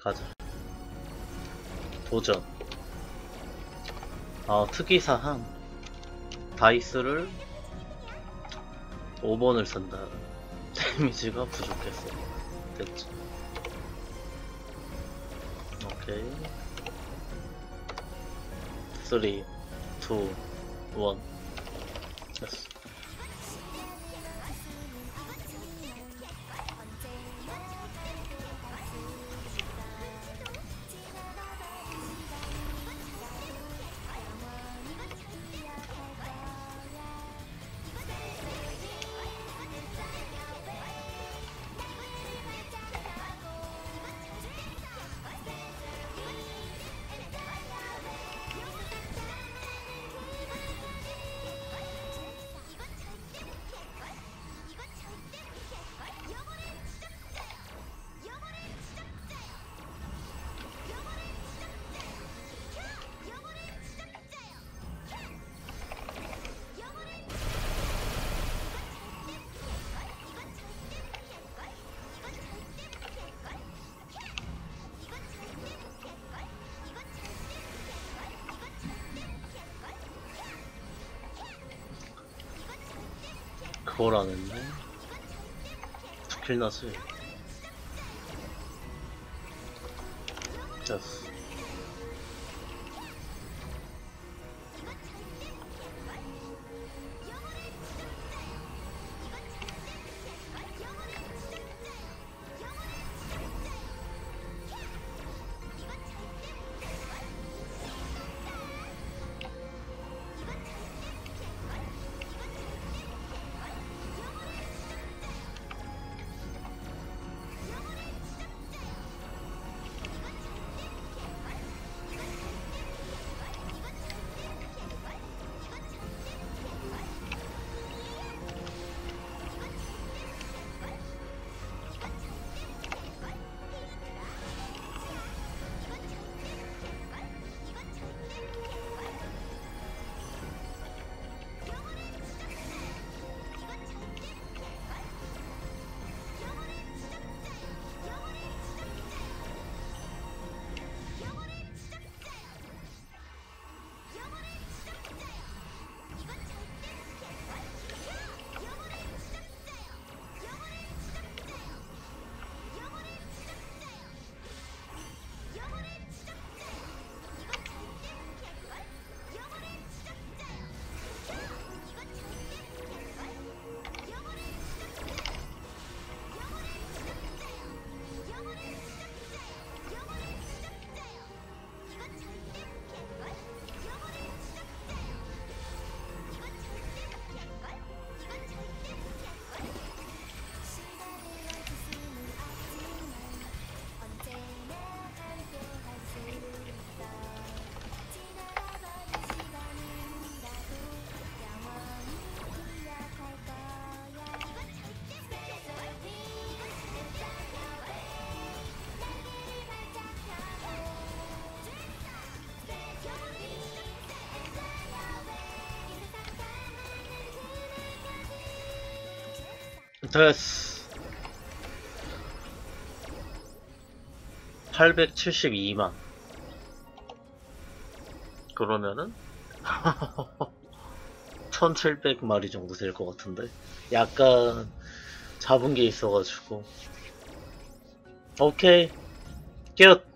가자. 도전. 어, 특이사항. 다이스를 5번을 쓴다. 데미지가 부족했어. 됐지. 오케이. 3, 2, 1. 됐어. 그걸 안 했네. 스킬 나스. 됐어. 됐어. 872만. 그러면은 1700마리 정도 될 것 같은데. 약간 잡은 게 있어가지고. 오케이. 끝.